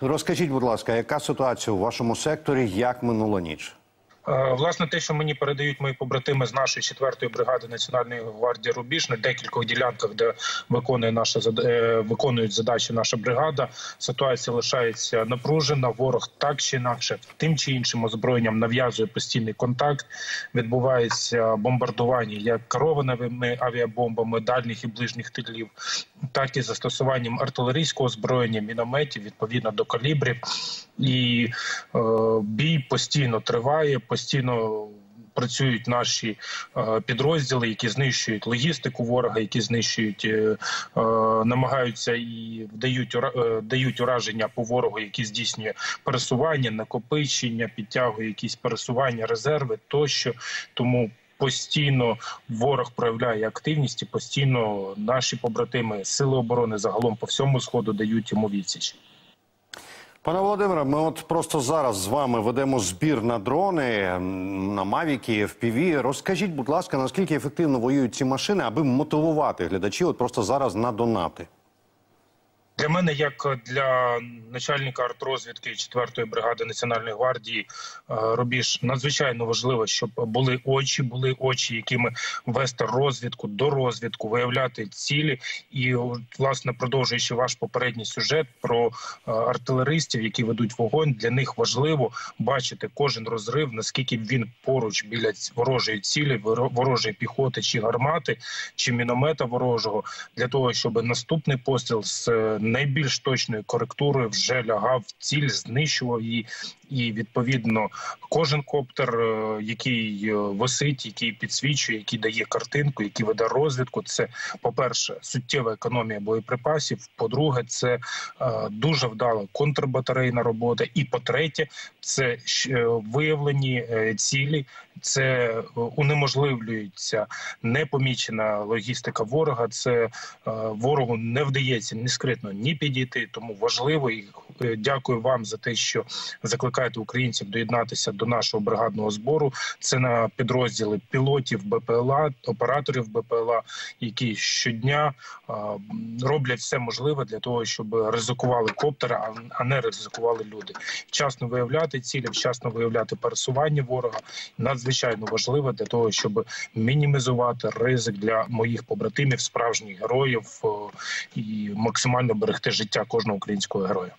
Розкажіть, будь ласка, яка ситуація у вашому секторі? Як минула ніч? Е, Власне, те, що мені передають мої побратими з нашої 4-ї бригади Національної гвардії Рубіж на декількох ділянках, де виконує наша е, виконують задачі наша бригада. Ситуація лишається напружена. Ворог так чи інакше тим чи іншим озброєнням нав'язує постійний контакт. Відбувається бомбардування як керованими авіабомбами дальніх і ближніх тилів, так і застосуванням артилерійського озброєння, мінометів відповідно до калібрів. І е, бій постійно триває, постійно працюють наші е, підрозділи, які знищують логістику ворога, які знищують, е, е, намагаються і е, дають ураження по ворогу, які здійснює пересування, накопичення, підтягує якісь пересування, резерви тощо. Тому постійно ворог проявляє активність і постійно наші побратими сили оборони загалом по всьому сходу дають йому відсіч. Пане Володимире, ми от просто зараз з вами ведемо збір на дрони на Мавіки, FPV. Розкажіть, будь ласка, наскільки ефективно воюють ці машини, аби мотивувати глядачів от просто зараз на донати? Для мене, як для начальника артрозвідки 4-ї бригади Національної гвардії е, Рубіж, надзвичайно важливо, щоб були очі, були очі, якими вести розвідку до розвідку, виявляти цілі. І власне продовжуючи ваш попередній сюжет про е, артилеристів, які ведуть вогонь, для них важливо бачити кожен розрив, наскільки він поруч біля ворожої цілі, воро- ворожої піхоти чи гармати, чи міномета ворожого, для того, щоб наступний постріл з е, найбільш точною коректурою вже лягав ціль, знищував її. І відповідно кожен коптер, е, який е, висить, який підсвічує, який дає картинку, який веде розвідку. Це по перше, суттєва економія боєприпасів. По-друге, це е, дуже вдала контрбатарейна робота. І по-третє, це виявлені цілі, це унеможливлюється непомічена логістика ворога. Це ворогу не вдається ні скритно, ні підійти. Тому важливо і дякую вам за те, що закликаєте українців доєднатися до нашого бригадного збору. Це на підрозділи пілотів БПЛА, операторів БПЛА, які щодня роблять все можливе для того, щоб ризикували коптери, а не ризикували люди. Вчасно виявляти цілі, вчасно виявляти пересування ворога надзвичайно важливо для того, щоб мінімізувати ризик для моїх побратимів, справжніх героїв і максимально берегти життя кожного українського героя.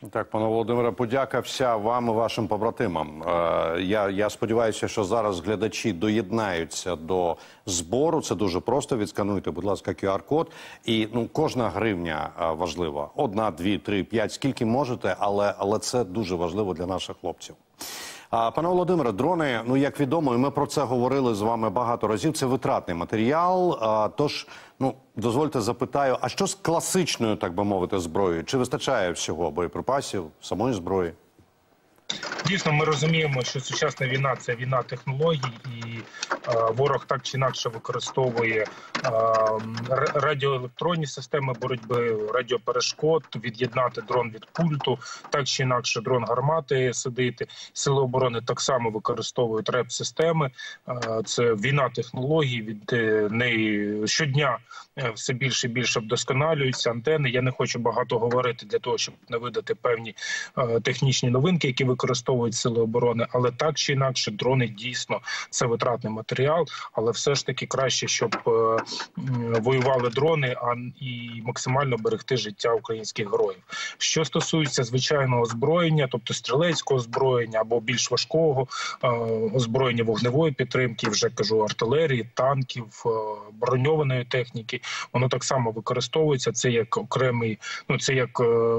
Так, пане Володимире, подяка вся вам і вашим побратимам. Е, я, я сподіваюся, що зараз глядачі доєднаються до збору. Це дуже просто. Відскануйте, будь ласка, QR-код. І ну, кожна гривня е, важлива. Одна, дві, три, п'ять, скільки можете, але, але це дуже важливо для наших хлопців. Пане Володимире, дрони, ну як відомо, і ми про це говорили з вами багато разів. Це витратний матеріал. Тож, ну дозвольте запитаю, а що з класичною, так би мовити, зброєю? Чи вистачає всього боєприпасів, самої зброї? Дійсно, ми розуміємо, що сучасна війна це війна технологій, і ворог так чи інакше використовує е, радіоелектронні системи боротьби, радіоперешкод, від'єднати дрон від пульту, так чи інакше дрон гармати сидити. Сили оборони так само використовують реп-системи. Е, це війна технологій. Від е, неї щодня е, все більше і більше вдосконалюються антени. Я не хочу багато говорити для того, щоб не видати певні е, технічні новинки, які використовують сили оборони. Але так чи інакше, дрони дійсно це витратний матеріал. Але все ж таки краще, щоб е, воювали дрони, а і максимально берегти життя українських героїв. Що стосується звичайного озброєння, тобто стрілецького озброєння або більш важкого е, озброєння вогневої підтримки, вже кажу артилерії, танків, е, броньованої техніки, воно так само використовується. Це як окремий, ну це як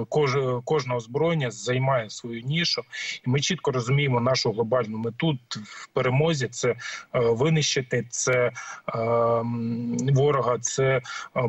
кож, кожне озброєння займає свою нішу, і ми чітко розуміємо нашу глобальну мету в перемозі. Це винищити, це е, ворога, це е,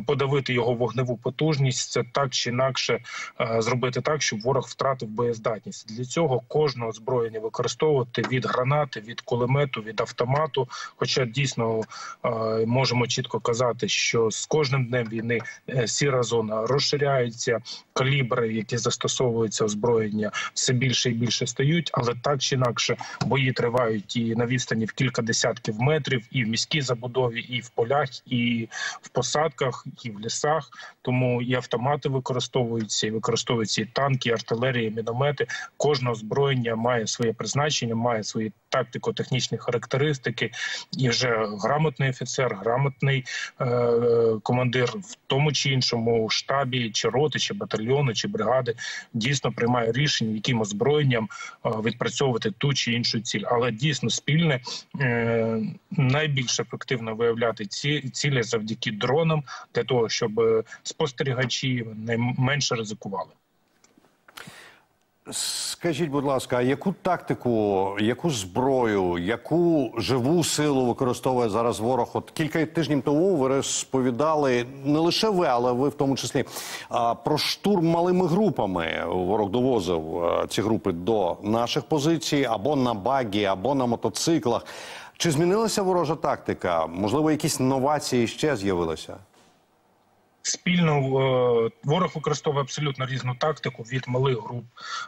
подавити його вогневу потужність. Це так чи інакше е, зробити так, щоб ворог втратив боєздатність. Для цього кожне озброєння використовувати від гранати, від кулемету, від автомату. Хоча дійсно е, можемо чітко казати, що з кожним днем війни е, сіра зона розширяється, калібри, які застосовуються озброєння, все більше і більше стають, але так чи інакше бої тривають і на відстані в кілька десятків десятків метрів і в міській забудові, і в полях, і в посадках, і в лісах. Тому і автомати використовуються, і використовуються і танки, і артилерія, і міномети. Кожне озброєння має своє призначення, має свої тактико-технічні характеристики, і вже грамотний офіцер, грамотний е, командир в тому чи іншому штабі, чи роти, чи батальйону, чи бригади дійсно приймає рішення, яким озброєнням е, відпрацьовувати ту чи іншу ціль. Але дійсно спільне е, найбільш ефективно виявляти ці цілі завдяки дронам для того, щоб е, спостерігачі найменше ризикували. Скажіть, будь ласка, а яку тактику, яку зброю, яку живу силу використовує зараз ворог? От кілька тижнів тому ви розповідали не лише ви, але ви в тому числі про штурм малими групами. Ворог довозив ці групи до наших позицій або на багі, або на мотоциклах. Чи змінилася ворожа тактика? Можливо, якісь новації ще з'явилися? Спільно е, ворог використовує абсолютно різну тактику від малих груп,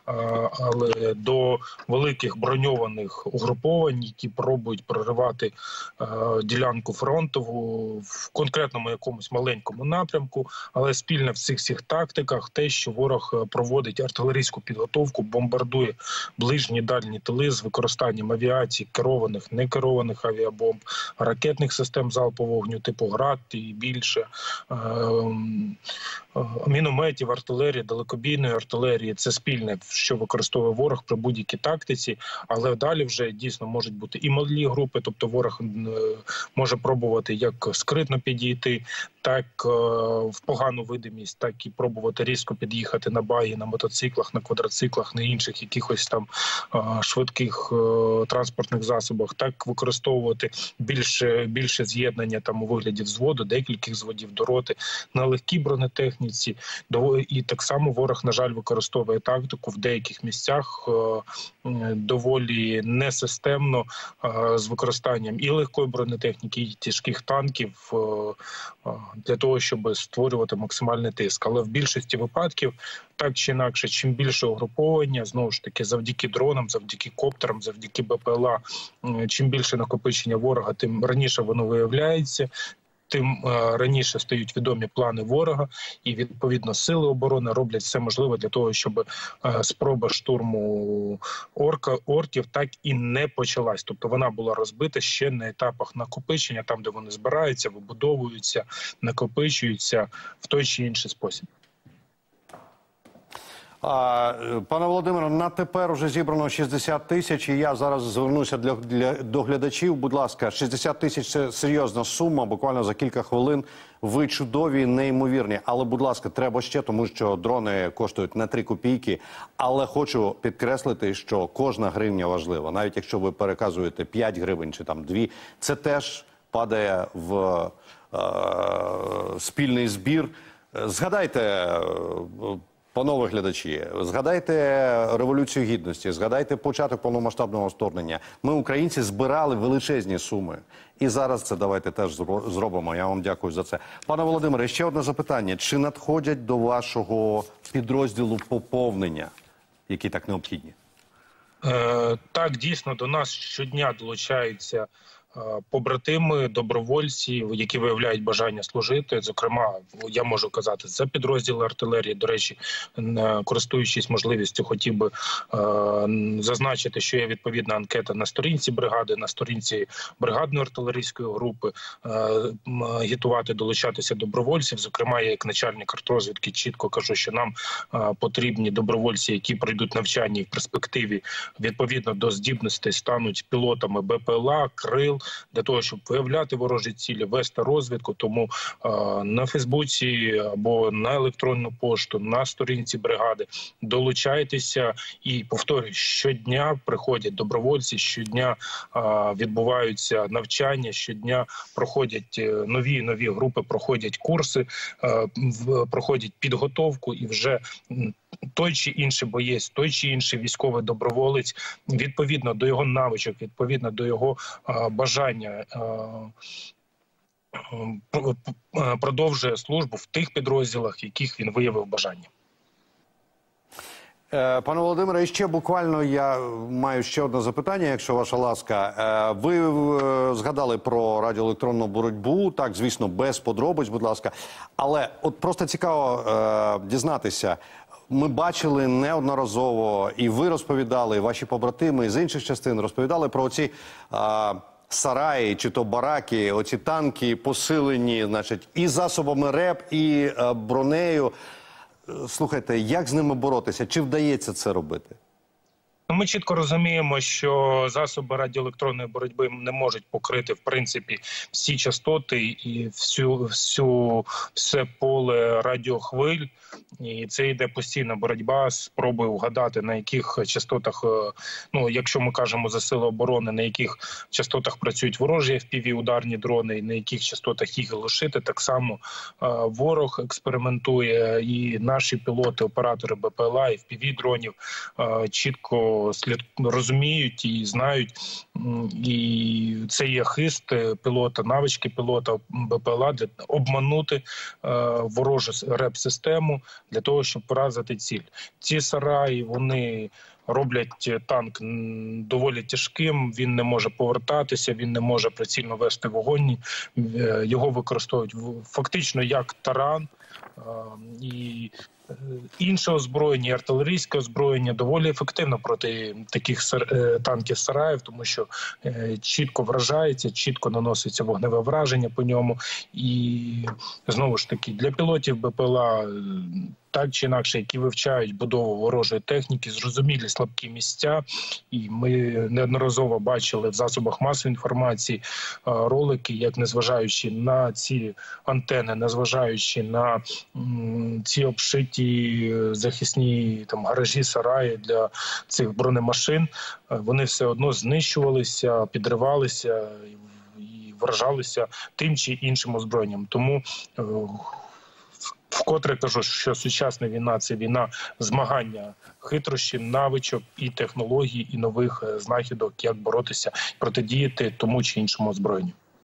е, але до великих броньованих угруповань, які пробують проривати е, ділянку фронтову в конкретному якомусь маленькому напрямку. Але спільне в цих всіх тактиках те, що ворог проводить артилерійську підготовку, бомбардує ближні дальні тили з використанням авіації, керованих, некерованих авіабомб, ракетних систем залпового вогню, типу ГРАД і більше. Е, мінометів, артилерії, далекобійної артилерії. Це спільне, що використовує ворог при будь-якій тактиці, але далі вже дійсно можуть бути і малі групи, тобто ворог е, може пробувати як скритно підійти, так е, в погану видимість, так і пробувати різко під'їхати на багі, на мотоциклах, на квадроциклах, на інших якихось там швидких транспортних засобах, так використовувати більше більше з'єднання там у вигляді взводу, декількох зводів дороти на легкій бронетехніці. І так само ворог на жаль використовує тактику в деяких місцях е, доволі несистемно е, з використанням і легкої бронетехніки, і тяжких танків е, для того, щоб створювати максимальний тиск. Але в більшості випадків так чи інакше, чим більше угруповання, знову ж таки, завдяки дронам, завдяки коптерам, завдяки БПЛА, чим більше накопичення ворога, тим раніше воно виявляється, тим е, раніше стають відомі плани ворога, і відповідно сили оборони роблять все можливе для того, щоб е, спроба штурму орка орків так і не почалась. Тобто вона була розбита ще на етапах накопичення, там де вони збираються, вибудовуються, накопичуються в той чи інший спосіб. А, Пане Володимире, на тепер вже зібрано 60 тисяч. І я зараз звернуся для, для до глядачів. Будь ласка, 60 тисяч це серйозна сума. Буквально за кілька хвилин. Ви чудові, неймовірні. Але, будь ласка, треба ще, тому що дрони коштують на 3 копійки. Але хочу підкреслити, що кожна гривня важлива. Навіть якщо ви переказуєте 5 гривень чи там 2, це теж падає в е, спільний збір. Згадайте. Панове глядачі, згадайте революцію гідності, згадайте початок повномасштабного вторгнення. Ми, українці, збирали величезні суми, і зараз це давайте теж зробимо. Я вам дякую за це, пане Володимире. Ще одне запитання: чи надходять до вашого підрозділу поповнення, які так необхідні? Е, Так, дійсно до нас щодня долучаються побратими, добровольці, які виявляють бажання служити. Зокрема, я можу казати за підрозділи артилерії. До речі, користуючись можливістю, хотів би зазначити, що є відповідна анкета на сторінці бригади, на сторінці бригадної артилерійської групи агітувати, долучатися добровольців. Зокрема, я як начальник артрозвідки чітко кажу, що нам потрібні добровольці, які пройдуть навчання і в перспективі відповідно до здібностей стануть пілотами БПЛА, крил для того, щоб виявляти ворожі цілі, вести розвідку. Тому е, на Фейсбуці або на електронну пошту, на сторінці бригади долучайтеся і повторюю, щодня приходять добровольці. Щодня е, відбуваються навчання, щодня проходять е, нові нові групи, проходять курси, проходять підготовку і вже той чи інший боєць, той чи інший військовий доброволець, відповідно до його навичок, відповідно до його бажання. Продовжує службу в тих підрозділах, яких він виявив бажання. Е, Пане Володимире, і ще буквально я маю ще одне запитання, якщо ваша ласка. Е, Ви е, згадали про радіоелектронну боротьбу, так, звісно, без подробиць, будь ласка. Але от просто цікаво е, дізнатися. Ми бачили неодноразово, і ви розповідали, і ваші побратими з інших частин розповідали про ці а, сараї чи то бараки, оці танки посилені, значить, і засобами РЕП, і а, бронею. Е, Слухайте, як з ними боротися? Чи вдається це робити? Ми чітко розуміємо, що засоби радіоелектронної боротьби не можуть покрити в принципі всі частоти і всю всю все поле радіохвиль. І це йде постійна боротьба з спробою вгадати на яких частотах, е, ну якщо ми кажемо за сили оборони, на яких частотах працюють ворожі fpv ударні дрони, і на яких частотах їх глушити. Так само е, ворог експериментує, і наші пілоти, оператори БПЛА і fpv дронів е, чітко слід розуміють і знають. І це є хист е, пілота, навички пілота БПЛА для обманути е, ворожу реп-систему для того, щоб поразити ціль. Ці сараї вони. Роблять танк доволі тяжким. Він не може повертатися, він не може прицільно вести вогонь. Е, Його використовують фактично як таран. Е, І інше озброєння, і артилерійське озброєння доволі ефективно проти таких е, танків сараїв, тому що е, чітко вражається, чітко наноситься вогневе враження по ньому. І знову ж таки для пілотів БПЛА. Так чи інакше, які вивчають будову ворожої техніки, зрозумілі слабкі місця, і ми неодноразово бачили в засобах масової інформації е, ролики, як незважаючи на ці антени, незважаючи на ці обшиті е, захисні там гаражі, сараї для цих бронемашин, е, вони все одно знищувалися, підривалися вражалися тим чи іншим озброєнням. Тому Вкотре кажу, що сучасна війна це війна змагання хитрощів, навичок і технологій, і нових е, знахідок, як боротися, протидіяти тому чи іншому озброєнню.